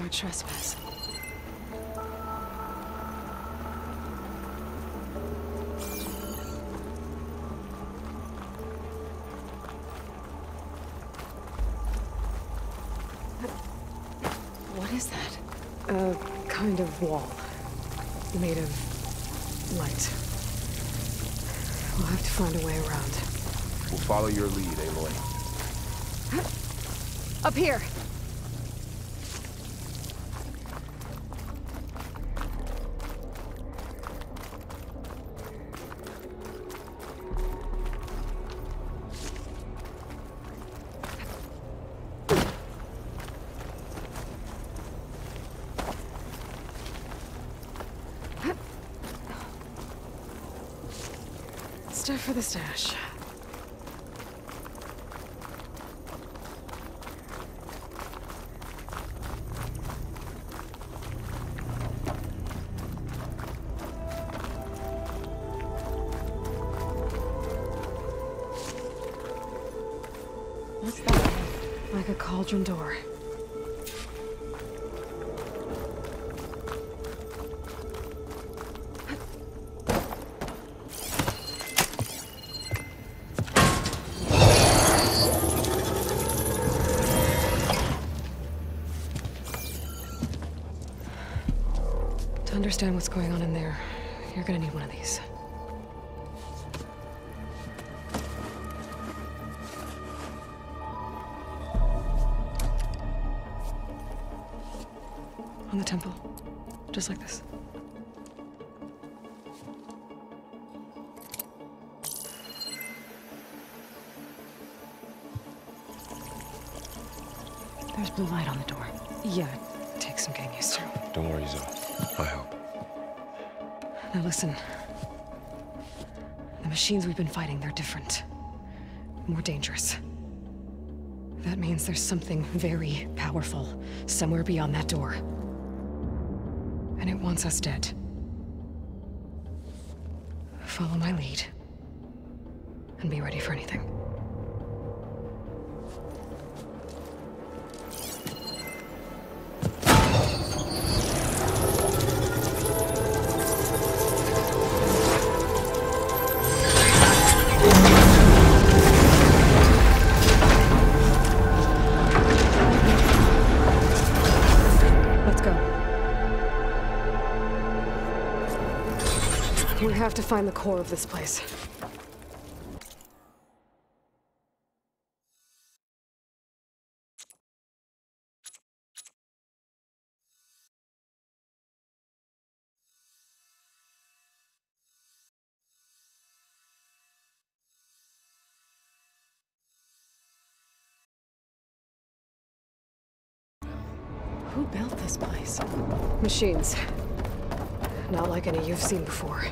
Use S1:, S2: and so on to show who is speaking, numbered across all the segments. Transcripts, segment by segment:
S1: our trespass. What is that? A kind of wall. Made of light. We'll have to find a way around.
S2: We'll follow your lead, Aloy.
S1: Up here! Understand what's going on in there, you're gonna need one of these. Machines we've been fighting, they're different. More dangerous. That means there's something very powerful somewhere beyond that door. And it wants us dead. Follow my lead. And be ready for anything. We have to find the core of this place. Who built this place? Machines. Not like any you've seen before.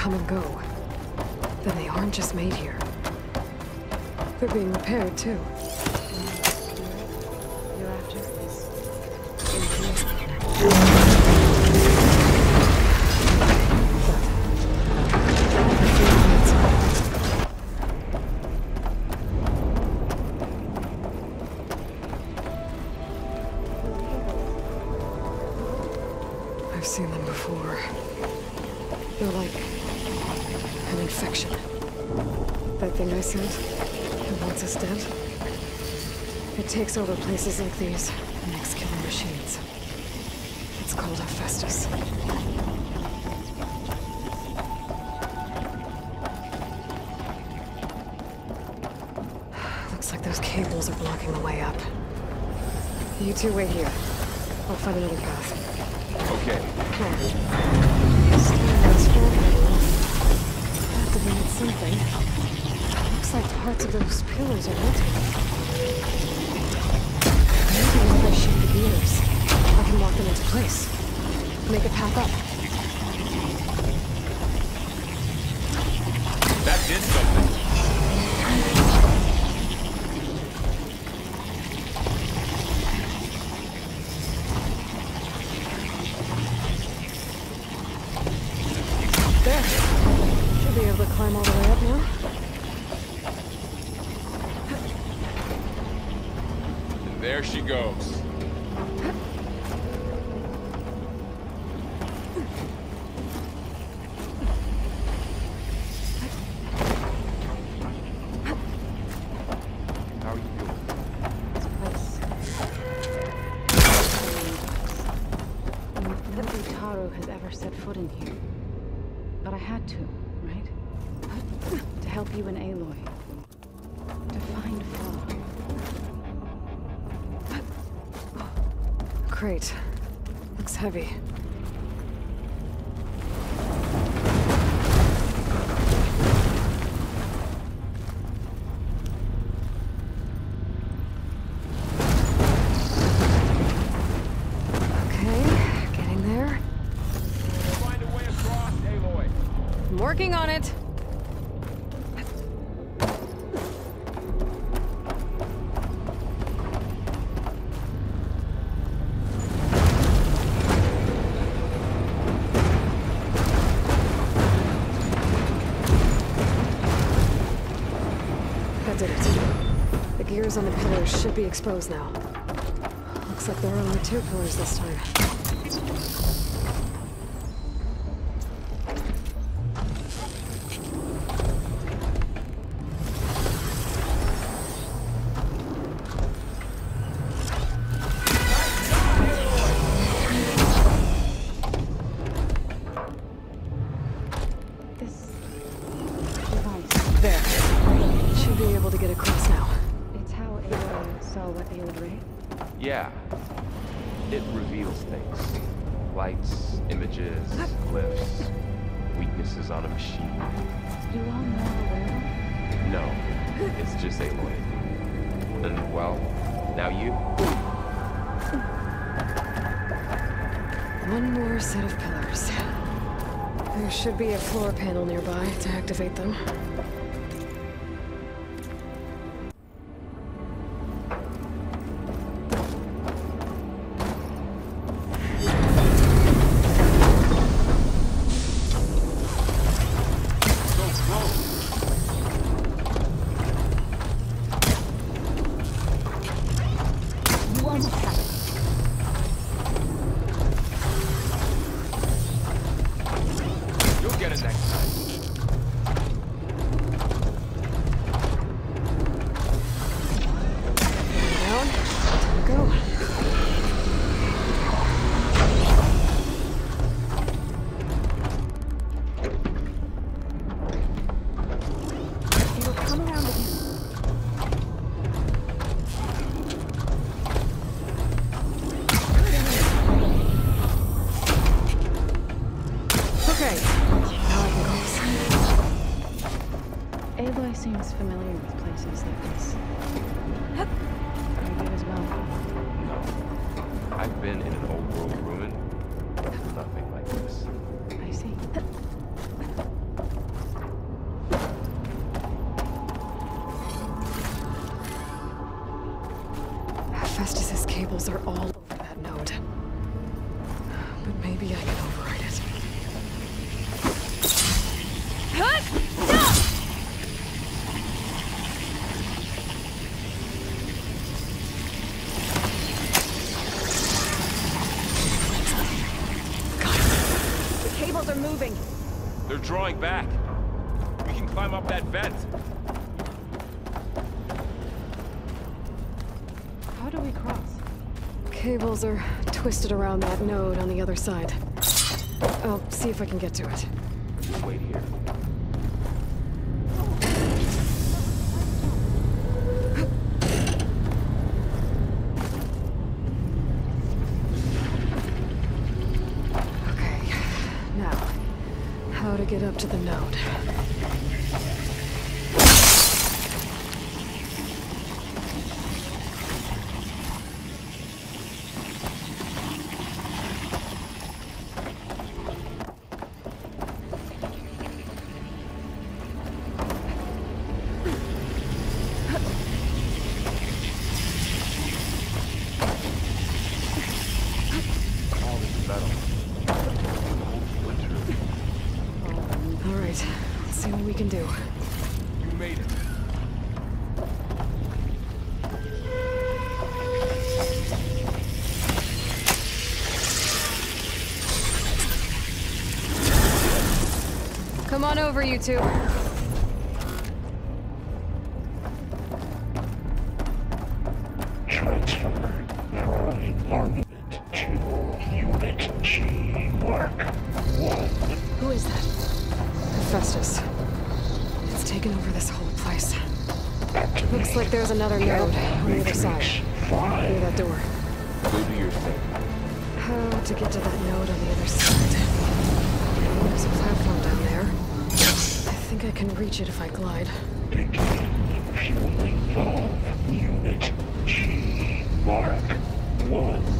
S1: Come and go, then they aren't just made here. They're being repaired, too. Takes over places like these and makes killing machines. It's called Hephaestus. Looks like those cables are blocking the way up. You two wait here. I'll find another path.
S2: Okay.
S1: Stay on this something. Looks like parts of those pillars are rotating. Make a path up. Heavy. Okay, getting there.
S2: Find a way across, Aloy.
S1: I'm working on it. On the pillars should be exposed now. Looks like there are only two pillars this time.
S2: Just Aloy. And well, now you?
S1: One more set of pillars. There should be a floor panel nearby to activate them.
S3: You
S2: Back. We can climb up that vent.
S3: How do we cross?
S1: Cables are twisted around that node on the other side. I'll see if I can get to it.
S2: Wait here.
S1: Up to the node.
S2: All this metal. Old winter.
S1: All right. Let's see what we can do.
S2: You made it.
S1: Come on over, you two.
S4: Transfer prime to Unit G Mark 1.
S1: Who is that? Hephaestus. It's taken over this whole place. Looks like there's another node on the other side.
S4: Five.
S1: Near that door.
S2: Go do your thing.
S1: How to get to that node on the other side? There's a platform down there. I think I can reach it if I glide.
S4: Begin fueling valve Unit G Mark 1.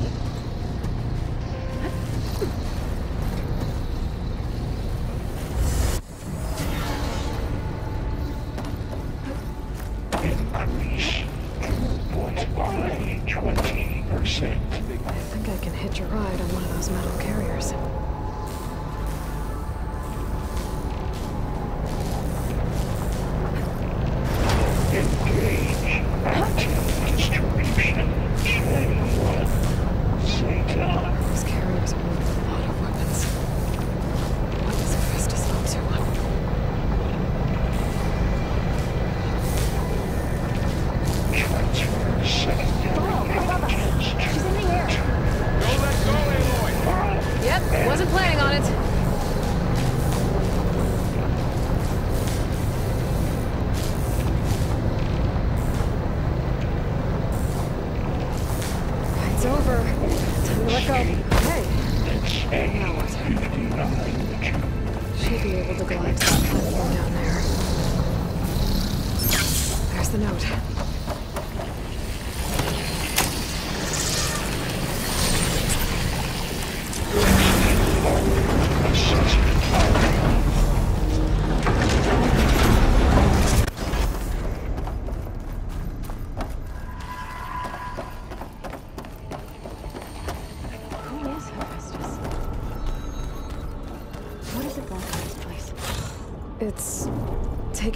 S1: The node.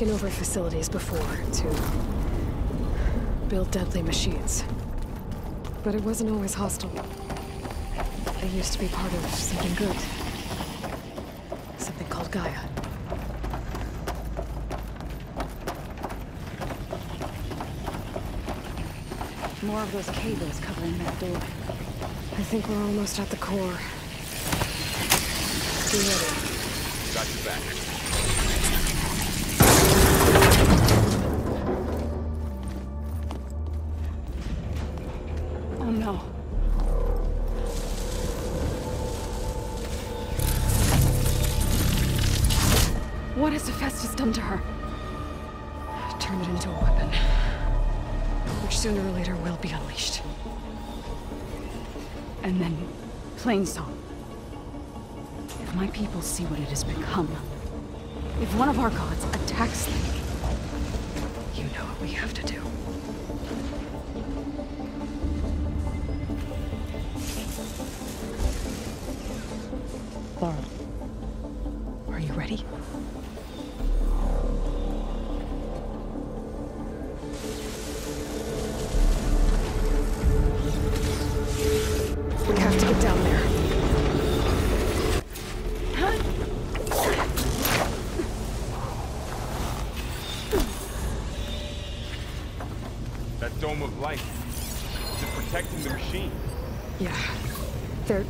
S1: Taken over facilities before to build deadly machines. But it wasn't always hostile. It used to be part of something good. Something called Gaia.
S3: More of those cables covering that door.
S1: I think we're almost at the core. Be ready.
S2: Got you back.
S3: Plainsong. If my people see what it has become, if one of our gods attacks them,
S1: You know what we have to do. Laura. Are you ready?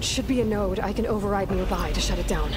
S1: Should be a node I can override nearby to shut it down.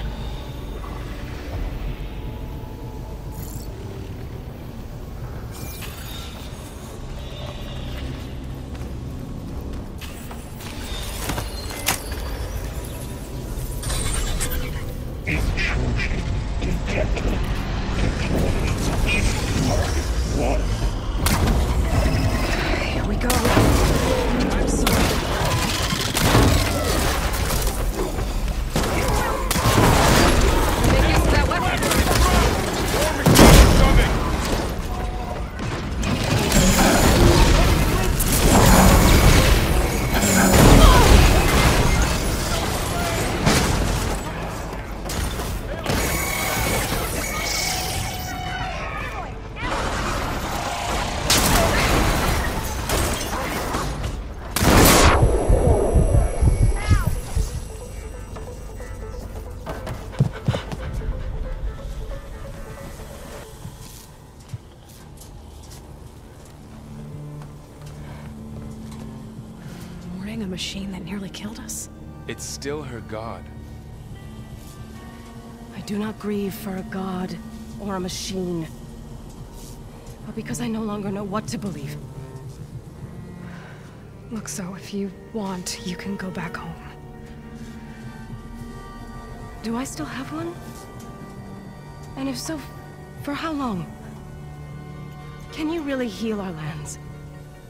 S5: Machine that nearly killed us?
S2: It's still her god.
S1: I do not grieve for a god or a machine. But because I no longer know what to believe. Look, so if you want, you can go back home. Do I still have one? And if so, for how long? Can you really heal our lands?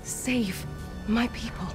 S1: Save my people?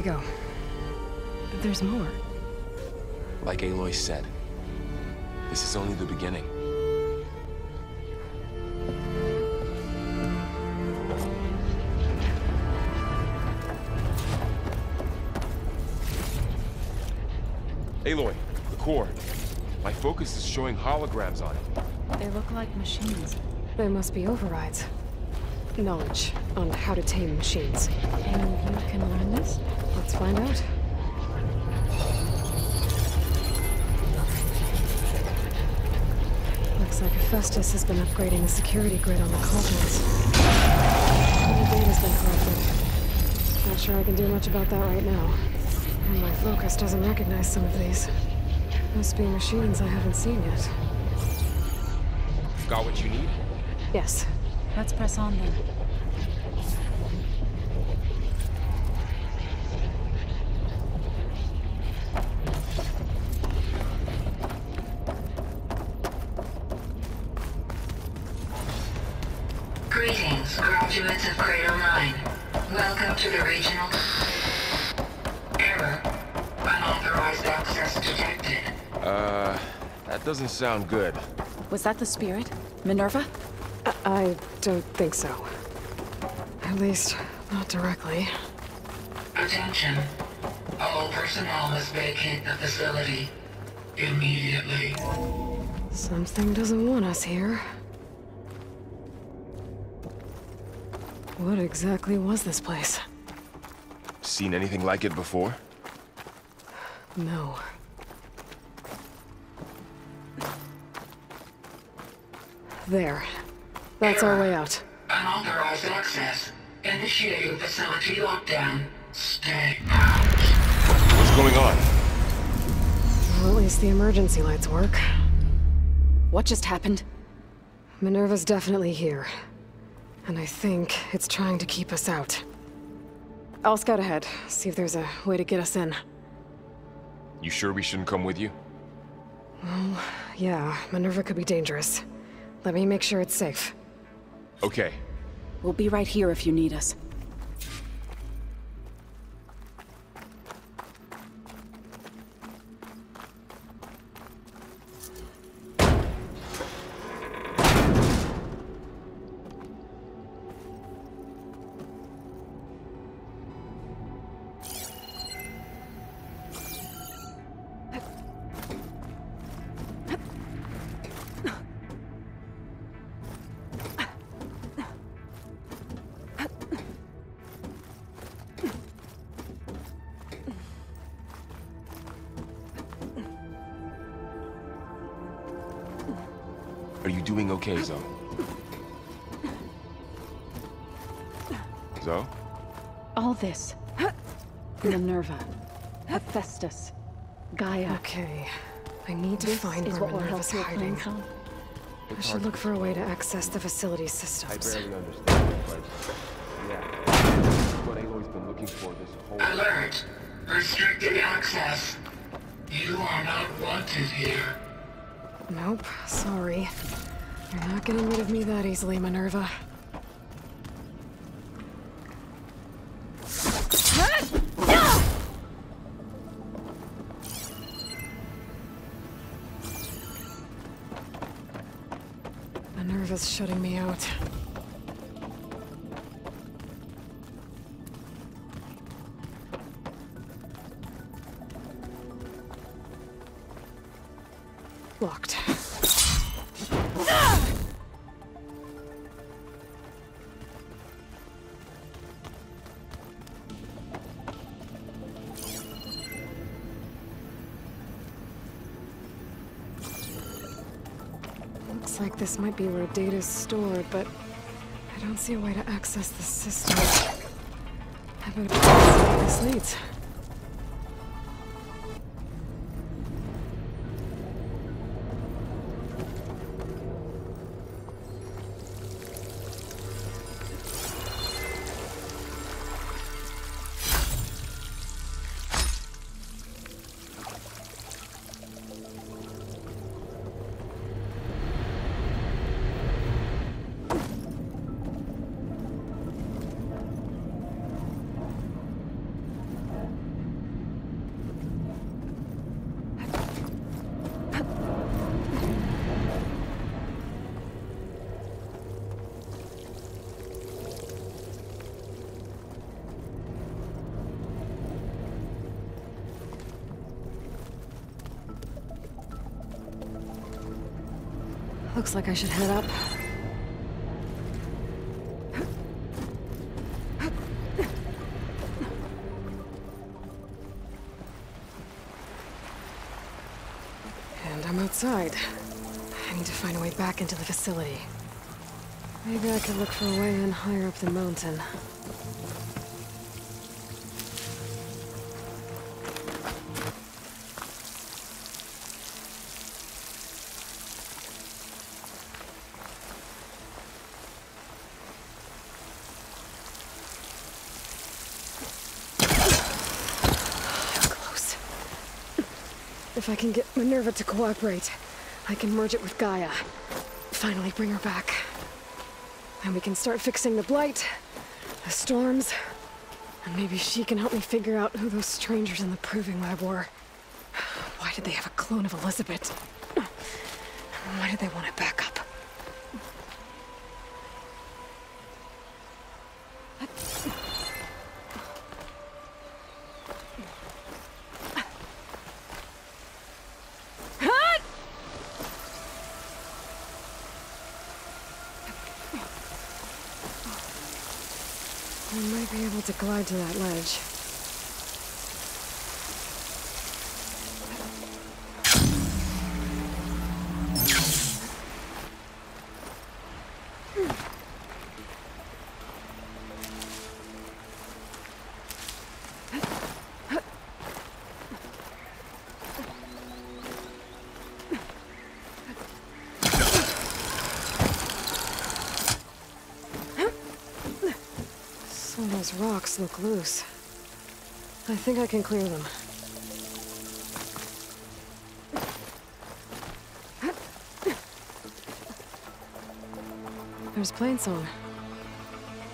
S1: We go.
S3: But there's more.
S2: Like Aloy said, this is only the beginning. Aloy, the core. My focus is showing holograms on it.
S3: They look like machines.
S1: There must be overrides. Knowledge on how to tame machines.
S3: And you can learn this?
S1: Let's find out. Looks like Hephaestus has been upgrading the security grid on the cauldrons. The data's been corrupted. Not sure I can do much about that right now. And my focus doesn't recognize some of these. Must be machines I haven't seen yet.
S2: Got what you need?
S1: Yes.
S3: Let's press on then.
S2: Doesn't sound good.
S5: Was that the spirit? Minerva?
S1: I, I don't think so. At least, not directly.
S6: Attention. All personnel must vacate the facility. Immediately.
S1: Something doesn't want us here. What exactly was this place?
S2: Seen anything like it before?
S1: No. There. That's our way out.
S6: Unauthorized access. Initiating facility lockdown. Stay out.
S2: What's
S7: going on?
S1: Well, at least the emergency lights work.
S5: What just happened?
S1: Minerva's definitely here. And I think it's trying to keep us out. I'll scout ahead, see if there's a way to get us in.
S7: You sure we shouldn't come with you?
S1: Well, Yeah, Minerva could be dangerous. Let me make sure it's safe.
S7: Okay.
S5: We'll be right here if you need us.
S7: Okay, Zoe? Zoe?
S3: All this. Minerva. Hephaestus. Gaia.
S1: Okay. I need to find
S3: is
S1: where
S3: what will help
S1: Minerva's
S3: your
S1: hiding.
S3: son?
S1: I should look for a way to access the facility
S2: I
S1: systems.
S2: barely understand it, but yeah. This is what Aloy's been looking for this whole
S6: Alert! Restricted access. You are not wanted here.
S1: Nope, sorry. You're not getting rid of me that easily, Minerva. Minerva's shutting me out. Locked. Might be where data's stored, but I don't see a way to access the system. How about this leads? Looks like I should head up. And I'm outside. I need to find a way back into the facility. Maybe I could look for a way in higher up the mountain. I can get Minerva to cooperate, I can merge it with Gaia. Finally bring her back. And we can start fixing the Blight, the storms, and maybe she can help me figure out who those strangers in the Proving Lab were. Why did they have a clone of Elizabeth? Why did they want it back up? I might be able to glide to that ledge. Those rocks look loose. I think I can clear them. There's Plainsong.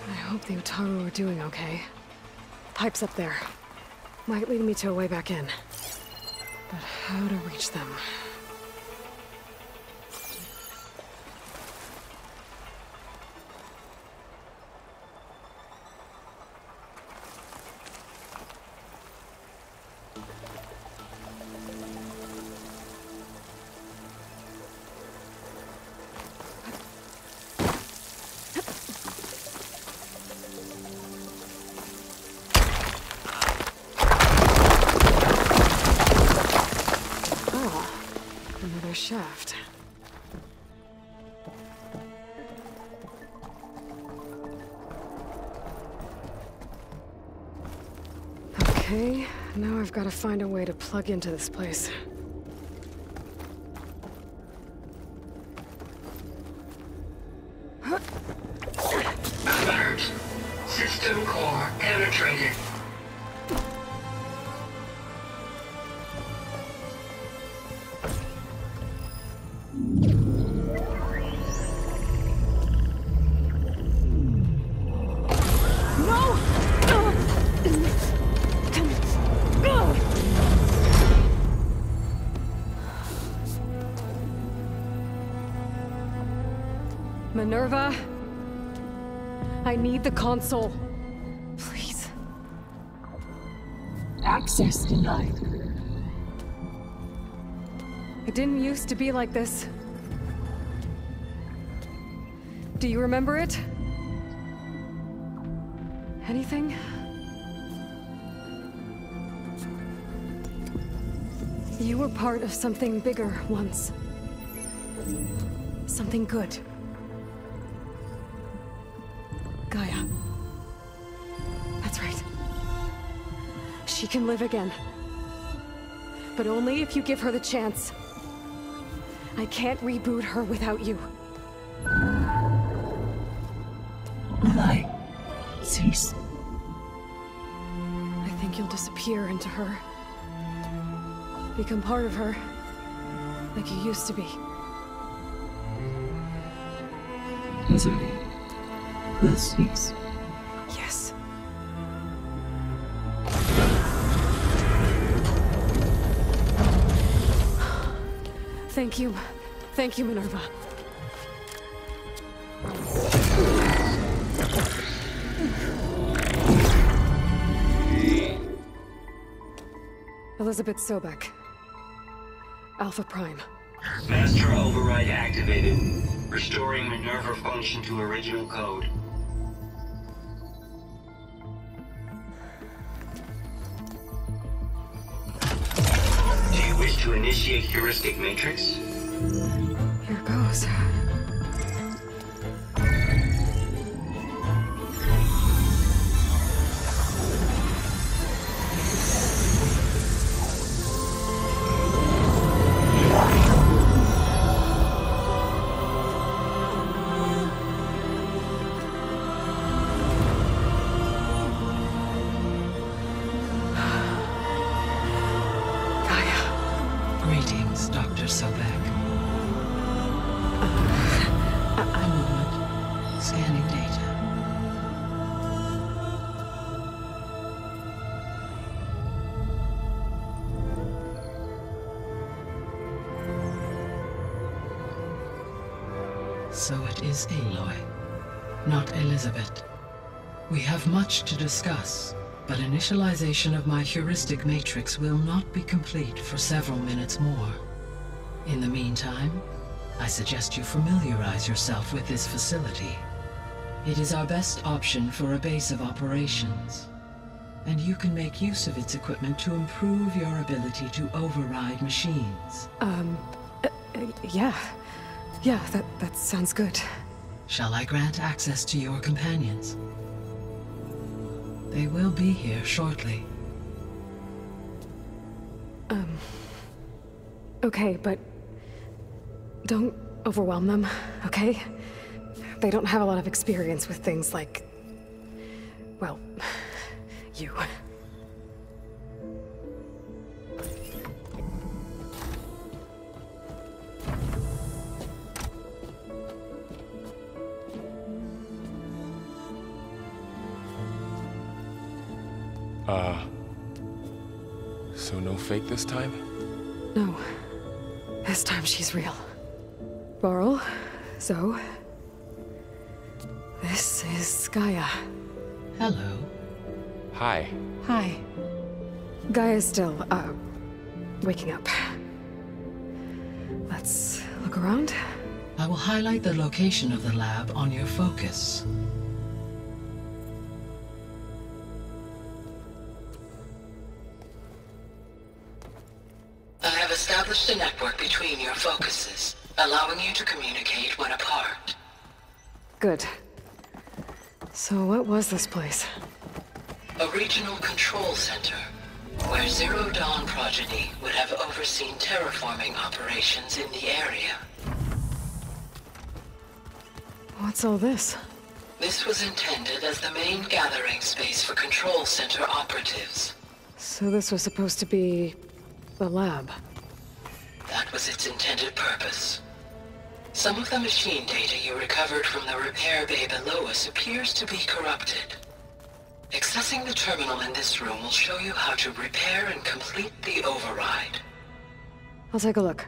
S1: I hope the Utaru are doing okay. Pipe's up there. Might lead me to a way back in. But how to reach them? Find a way to plug into this place.
S6: Alert. System core penetrated.
S1: The console. Please.
S4: Access denied.
S1: It didn't used to be like this. Do you remember it? Anything? You were part of something bigger once. Something good. She can live again. But only if you give her the chance. I can't reboot her without you.
S4: Light. Cease.
S1: I think you'll disappear into her. Become part of her. Like you used to be.
S4: Misery. Will cease.
S1: Thank you. Thank you, Minerva. Elizabeth Sobek. Alpha Prime.
S8: Master override activated. Restoring Minerva function to original code. To initiate heuristic matrix?
S1: Here goes.
S9: So it is Aloy, not Elizabeth. We have much to discuss, but initialization of my heuristic matrix will not be complete for several minutes more. In the meantime, I suggest you familiarize yourself with this facility. It is our best option for a base of operations, and you can make use of its equipment to improve your ability to override machines.
S1: Um, uh, uh, yeah. Yeah, that, that sounds good.
S9: Shall I grant access to your companions? They will be here shortly.
S1: Um. Okay, but. Don't overwhelm them, okay? They don't have a lot of experience with things like. Well, you.
S7: Fake this time?
S1: No. This time she's real. Varl, Zoe. This is Gaia.
S9: Hello.
S7: Hi.
S1: Hi. Gaia's still, uh, waking up. Let's look around.
S9: I will highlight the location of the lab on your focus. Allowing you to communicate when apart.
S1: Good. So what was this place?
S9: A regional control center, where Zero Dawn progeny would have overseen terraforming operations in the area.
S1: What's all this?
S9: This was intended as the main gathering space for control center operatives.
S1: So this was supposed to be... the lab.
S9: That was its intended purpose. Some of the machine data you recovered from the repair bay below us appears to be corrupted. Accessing the terminal in this room will show you how to repair and complete the override.
S1: I'll take a look.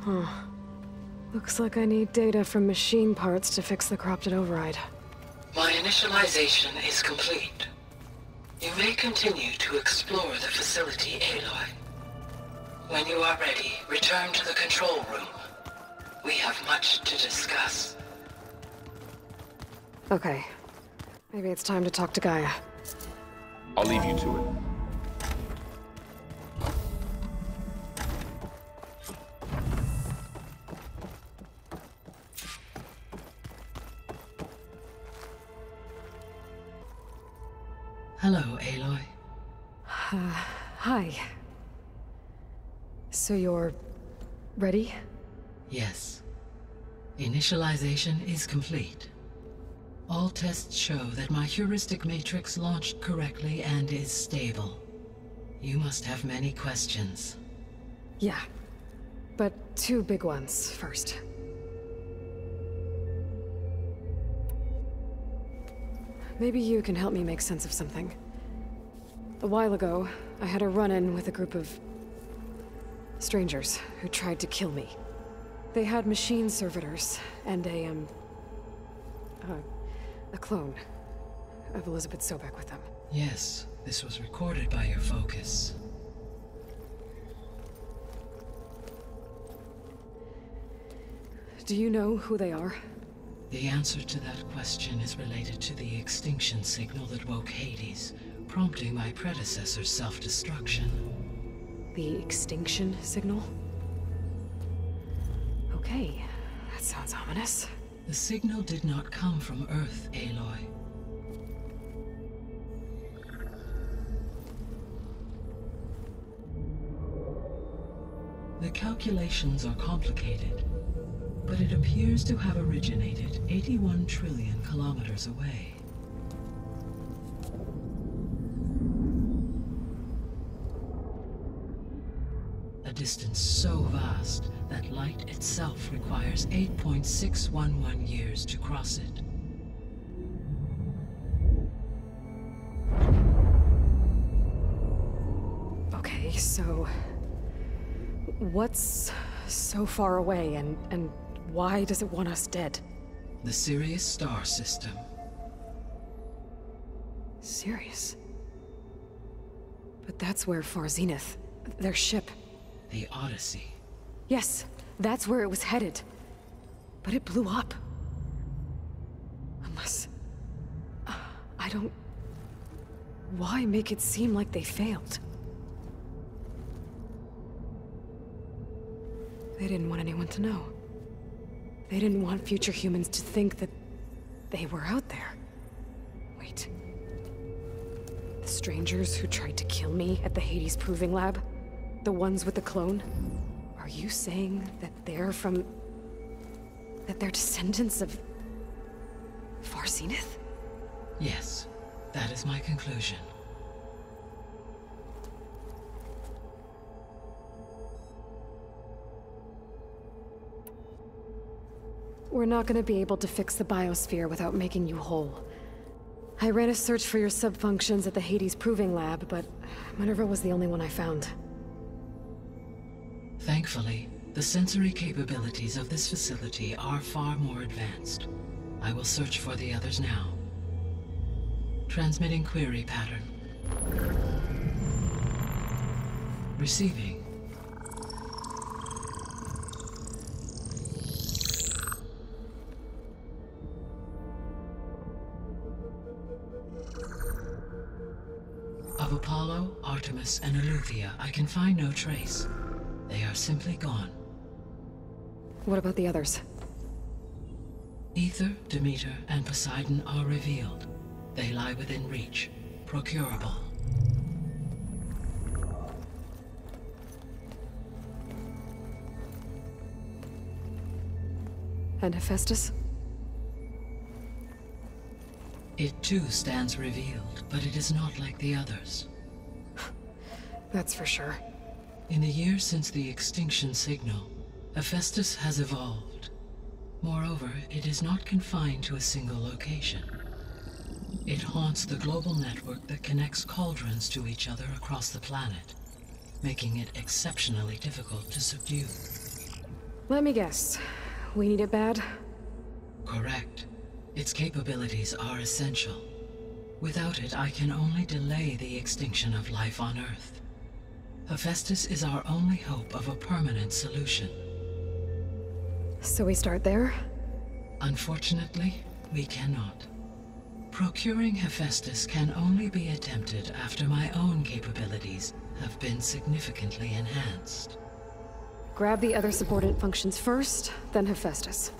S1: Huh. Looks like I need data from machine parts to fix the corrupted override.
S9: My initialization is complete. You may continue to explore the facility, Aloy. When you are ready, return to the control room. We have much to discuss.
S1: Okay. Maybe it's time to talk to Gaia.
S7: I'll leave you to it.
S1: Ready?
S9: Yes. Initialization is complete. All tests show that my heuristic matrix launched correctly and is stable. You must have many questions.
S1: Yeah. But two big ones first. Maybe you can help me make sense of something. A while ago, I had a run-in with a group of... strangers who tried to kill me. They had machine servitors and a, um... Uh, a clone of Elizabeth Sobek with them.
S9: Yes, this was recorded by your focus.
S1: Do you know who they are?
S9: The answer to that question is related to the extinction signal that woke Hades, prompting my predecessor's self-destruction.
S1: The extinction signal? Okay, that sounds ominous.
S9: The signal did not come from Earth, Aloy. The calculations are complicated, but it appears to have originated 81 trillion kilometers away. Distance so vast that light itself requires 8.611 years to cross it.
S1: Okay, so... What's so far away, and, and why does it want us dead?
S9: The Sirius star system.
S1: Sirius? But that's where Far Zenith, their ship...
S9: The Odyssey.
S1: Yes, that's where it was headed. But it blew up. Unless... Uh, I don't... Why make it seem like they failed? They didn't want anyone to know. They didn't want future humans to think that they were out there. Wait. The strangers who tried to kill me at the Hades Proving Lab? The ones with the clone? Are you saying that they're from... that they're descendants of... Far Zenith?
S9: Yes, that is my conclusion.
S1: We're not gonna be able to fix the biosphere without making you whole. I ran a search for your subfunctions at the Hades Proving Lab, but Minerva was the only one I found.
S9: Thankfully, the sensory capabilities of this facility are far more advanced. I will search for the others now. Transmitting query pattern. Receiving. Of Apollo, Artemis, and Eleuthia, I can find no trace. Are simply gone.
S1: What about the others?
S9: Aether, Demeter, and Poseidon are revealed. They lie within reach, procurable.
S1: And Hephaestus?
S9: It too stands revealed, but it is not like the others.
S1: That's for sure.
S9: In the years since the extinction signal, Hephaestus has evolved. Moreover, it is not confined to a single location. It haunts the global network that connects cauldrons to each other across the planet, making it exceptionally difficult to subdue.
S1: Let me guess. We need it bad?
S9: Correct. Its capabilities are essential. Without it, I can only delay the extinction of life on Earth. Hephaestus is our only hope of a permanent solution.
S1: So we start there?
S9: Unfortunately, we cannot. Procuring Hephaestus can only be attempted after my own capabilities have been significantly enhanced.
S1: Grab the other subordinate functions first, then Hephaestus.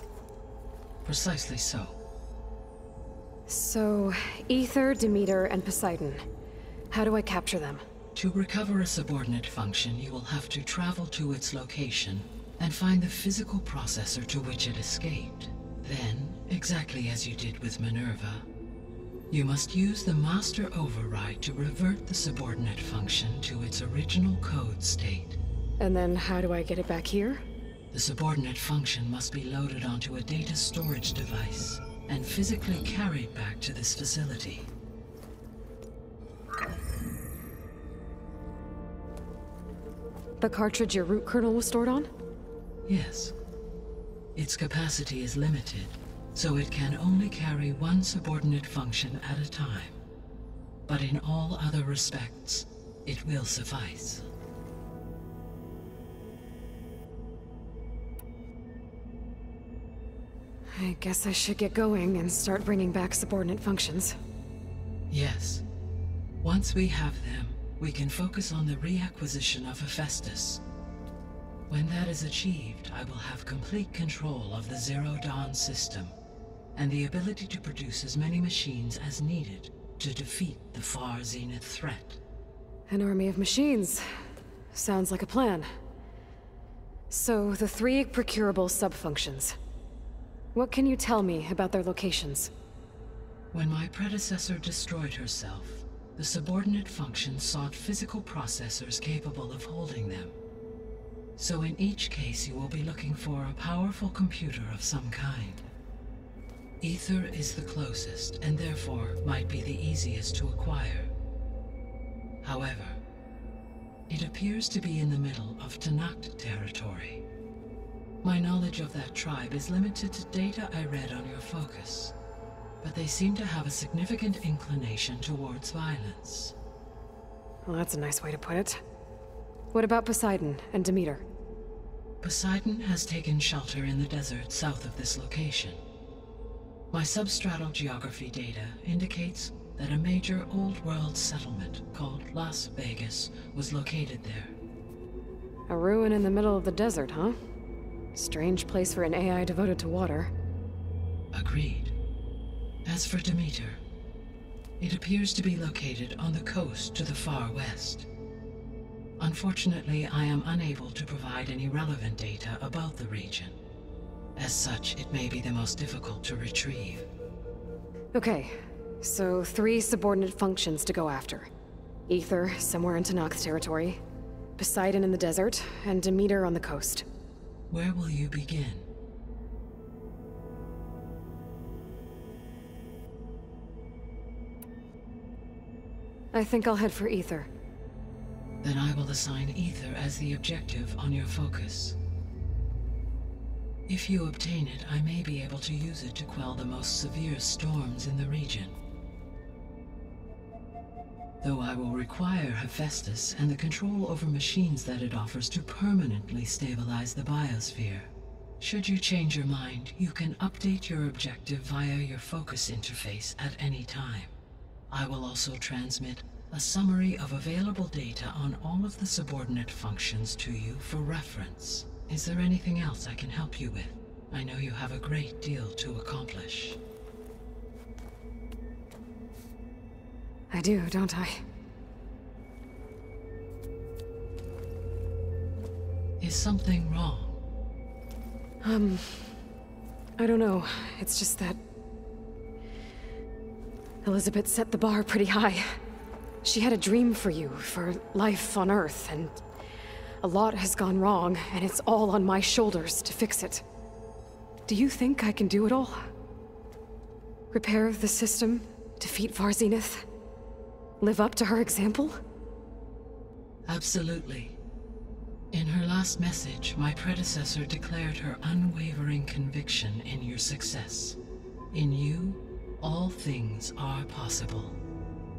S9: Precisely so.
S1: So, Aether, Demeter, and Poseidon. How do I capture them?
S9: To recover a subordinate function, you will have to travel to its location and find the physical processor to which it escaped. Then, exactly as you did with Minerva, you must use the master override to revert the subordinate function to its original code state.
S1: And then how do I get it back here?
S9: The subordinate function must be loaded onto a data storage device and physically carried back to this facility.
S1: The cartridge your root kernel was stored on?
S9: Yes. Its capacity is limited, so it can only carry one subordinate function at a time. But in all other respects, it will suffice.
S1: I guess I should get going and start bringing back subordinate functions.
S9: Yes. Once we have them, we can focus on the reacquisition of Hephaestus. When that is achieved, I will have complete control of the Zero Dawn system, and the ability to produce as many machines as needed to defeat the Far Zenith threat.
S1: An army of machines. Sounds like a plan. So, the three procurable subfunctions. What can you tell me about their locations?
S9: When my predecessor destroyed herself, the subordinate functions sought physical processors capable of holding them. So in each case you will be looking for a powerful computer of some kind. Aether is the closest, and therefore might be the easiest to acquire. However, it appears to be in the middle of Tenakth territory. My knowledge of that tribe is limited to data I read on your focus, but they seem to have a significant inclination towards violence.
S1: Well, that's a nice way to put it. What about Poseidon and Demeter?
S9: Poseidon has taken shelter in the desert south of this location. My substratal geography data indicates that a major old world settlement called Las Vegas was located there.
S1: A ruin in the middle of the desert, huh? Strange place for an AI devoted to water.
S9: Agreed. As for Demeter, It appears to be located on the coast to the far west. Unfortunately, I am unable to provide any relevant data about the region. As such, it may be the most difficult to retrieve.
S1: Okay, so three subordinate functions to go after. Aether, somewhere in Tenakth's territory. Poseidon in the desert, and Demeter on the coast.
S9: Where will you begin?
S1: I think I'll head for Aether.
S9: Then I will assign Aether as the objective on your focus. If you obtain it, I may be able to use it to quell the most severe storms in the region. Though I will require Hephaestus and the control over machines that it offers to permanently stabilize the biosphere. Should you change your mind, you can update your objective via your focus interface at any time. I will also transmit a summary of available data on all of the subordinate functions to you for reference. Is there anything else I can help you with? I know you have a great deal to accomplish.
S1: I do, don't I?
S9: Is something wrong?
S1: Um... I don't know. It's just that... Elizabeth set the bar pretty high. She had a dream for you, for life on Earth, and... A lot has gone wrong, and it's all on my shoulders to fix it. Do you think I can do it all? Repair the system? Defeat Far Zenith? Live up to her example?
S9: Absolutely. In her last message, my predecessor declared her unwavering conviction in your success. In you, all things are possible.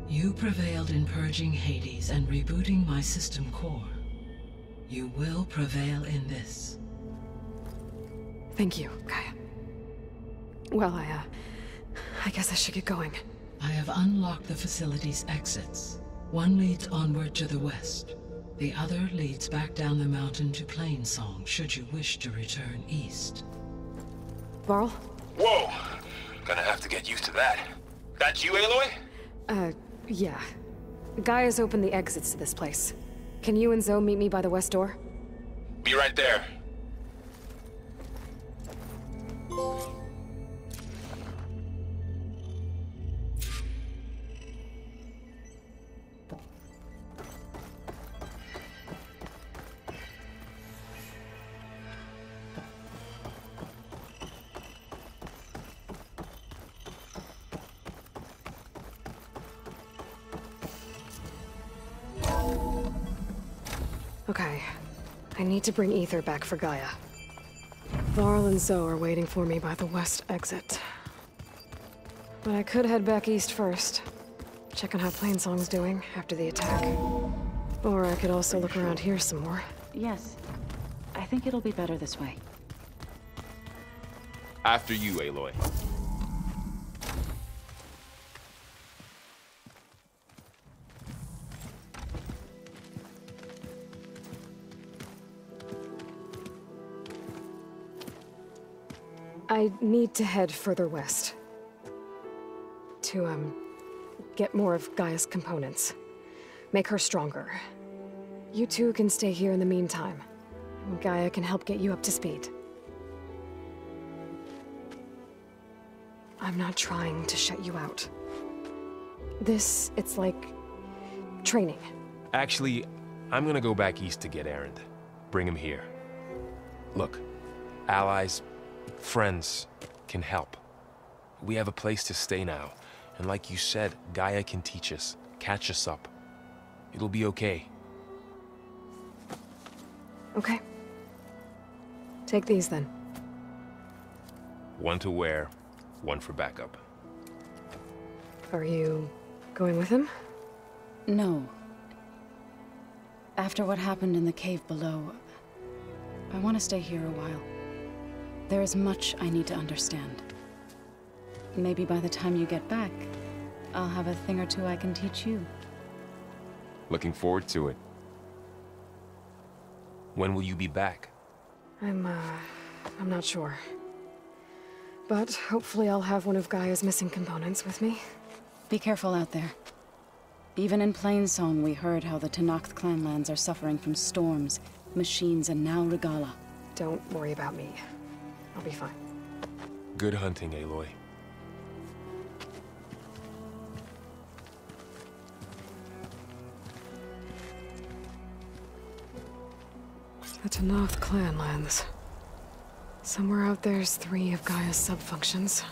S9: You prevailed in purging Hades and rebooting my system core. You will prevail in this.
S1: Thank you, Gaia. Well, I, uh... I guess I should get going.
S9: I have unlocked the facility's exits. One leads onward to the west. The other leads back down the mountain to Plainsong, should you wish to return east.
S1: Varl?
S7: Whoa! Gonna have to get used to that. That's you, Aloy?
S1: Uh, yeah. Gaia's opened the exits to this place. Can you and Zoe meet me by the west door?
S7: Be right there.
S1: I need to bring Aether back for Gaia. Varl and Zoe are waiting for me by the west exit. But I could head back east first. Check on how Plainsong's doing after the attack. Or I could also look around here some more.
S3: Yes. I think it'll be better this way.
S7: After you, Aloy.
S1: Need to head further west. To, um, get more of Gaia's components. Make her stronger. You two can stay here in the meantime. And Gaia can help get you up to speed. I'm not trying to shut you out. This, it's like... training.
S7: Actually, I'm gonna go back east to get Erend. Bring him here. Look, allies, friends can help. We have a place to stay now, and like you said, Gaia can teach us, catch us up. It'll be okay.
S1: Okay. Take these then.
S7: One to wear, one for backup.
S1: Are you going with him?
S3: No. After what happened in the cave below, I want to stay here a while. There is much I need to understand. Maybe by the time you get back, I'll have a thing or two I can teach you.
S7: Looking forward to it. When will you be back?
S1: I'm, uh, I'm not sure. But hopefully I'll have one of Gaia's missing components with me.
S3: Be careful out there. Even in Plainsong, we heard how the Tenakth clanlands are suffering from storms, machines, and now Regalla.
S1: Don't worry about me. I'll be fine.
S7: Good hunting, Aloy.
S1: The clan clanlands. Somewhere out there's three of Gaia's subfunctions.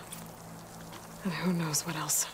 S1: And who knows what else.